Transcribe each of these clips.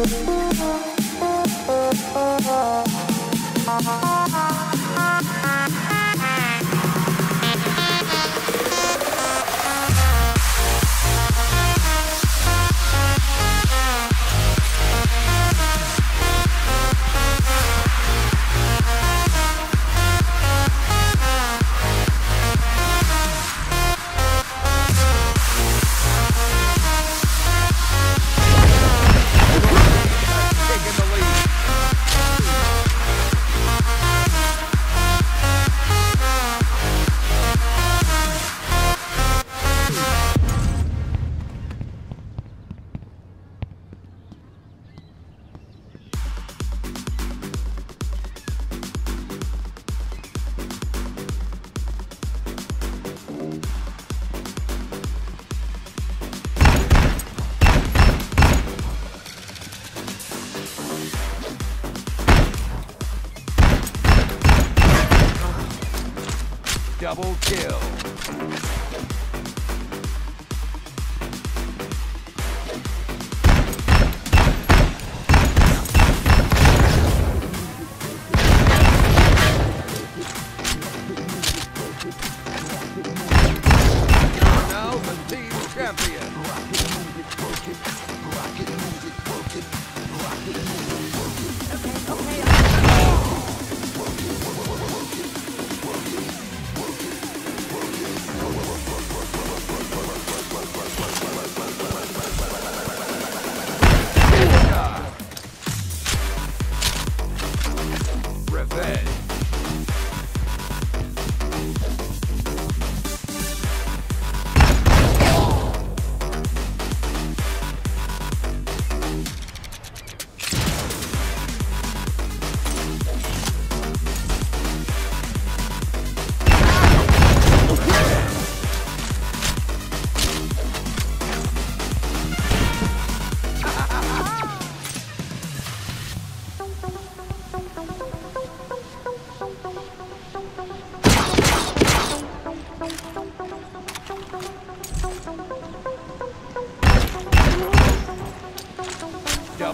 Música Double kill.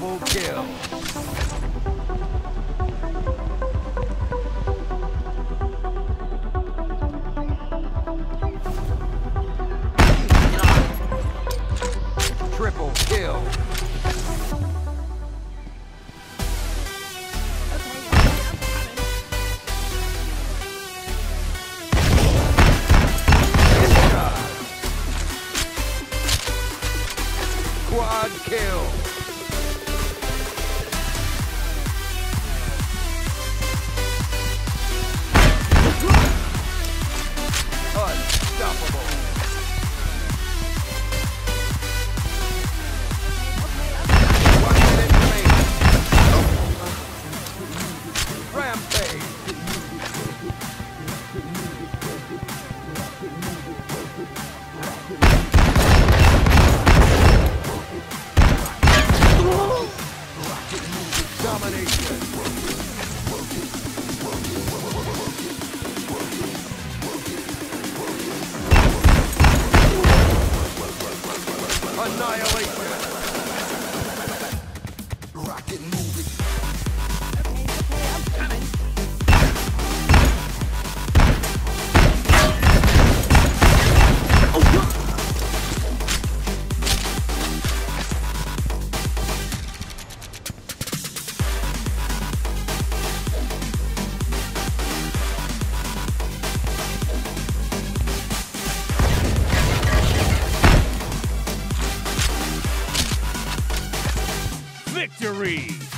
Double kill. Victory!